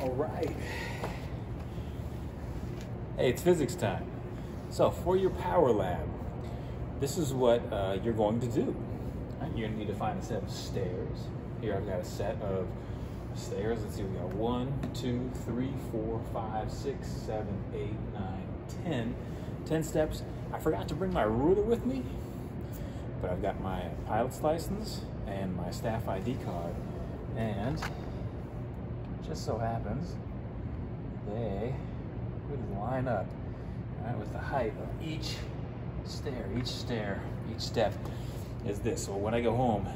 All right. Hey, it's physics time. So, for your power lab, this is what uh, you're going to do. Right? You're to need to find a set of stairs. Here I've got a set of stairs. Let's see, we got one, two, three, four, five, six, seven, eight, nine, ten. Ten steps. I forgot to bring my ruler with me, but I've got my pilot's license and my staff ID card. And just so happens, they would line up right, with the height of each stair, each stair, each step is this. So when I go home,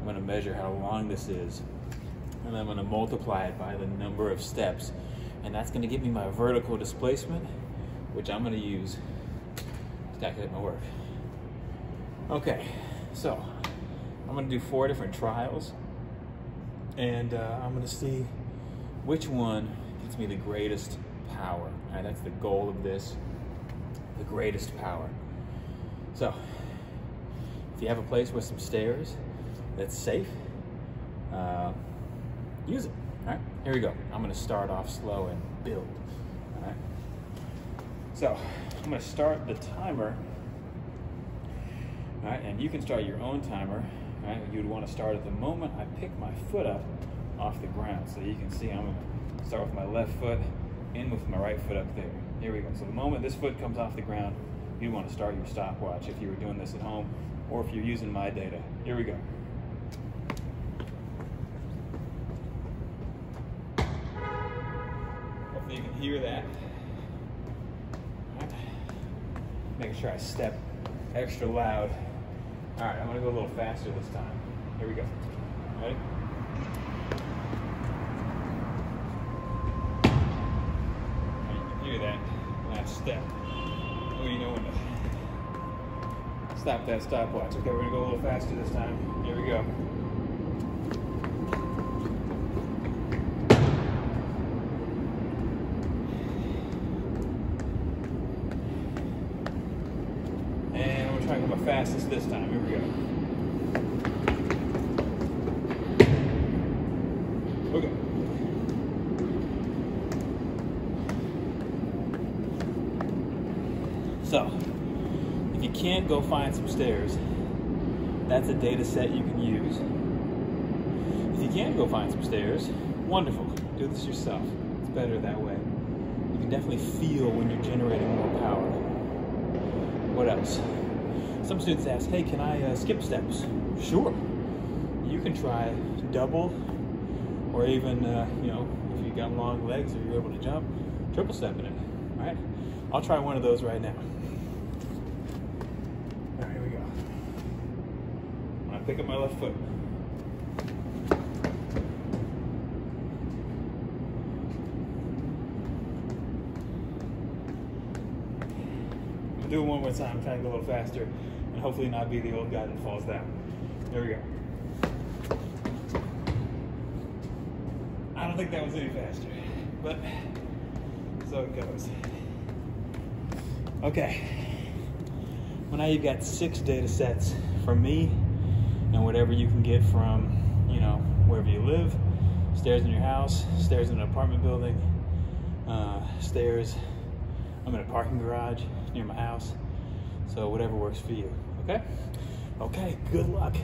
I'm gonna measure how long this is, and I'm gonna multiply it by the number of steps, and that's gonna give me my vertical displacement, which I'm gonna use to calculate my work. Okay, so I'm gonna do four different trials, and uh, I'm gonna see which one gives me the greatest power. Right, that's the goal of this, the greatest power. So, if you have a place with some stairs that's safe, uh, use it. All right, here we go. I'm gonna start off slow and build. All right. So, I'm gonna start the timer. All right, and you can start your own timer. All right, you'd want to start at the moment I pick my foot up off the ground. So you can see I'm gonna start with my left foot, in with my right foot up there. Here we go. So the moment this foot comes off the ground, you want to start your stopwatch if you were doing this at home or if you're using my data. Here we go. Hopefully you can hear that. Making sure I step extra loud. All right, I'm gonna go a little faster this time. Here we go. Ready? That last step. Oh, you to stop that stopwatch. Okay, we're gonna go a little faster this time. Here we go. And we're gonna try and go fastest this time. Here we go. Okay. So, if you can't go find some stairs, that's a data set you can use. If you can go find some stairs, wonderful. Do this yourself. It's better that way. You can definitely feel when you're generating more power. What else? Some students ask, hey, can I uh, skip steps? Sure. You can try double, or even, uh, you know, if you've got long legs or you're able to jump, triple stepping it, right? I'll try one of those right now. All right, here we go. I pick up my left foot. I'm do it one more time, trying to go a little faster, and hopefully not be the old guy that falls down. There we go. I don't think that was any faster, but so it goes. Okay. Well, now you've got six data sets from me and whatever you can get from, you know, wherever you live, stairs in your house, stairs in an apartment building, uh, stairs. I'm in a parking garage near my house. So whatever works for you. Okay? Okay, good luck.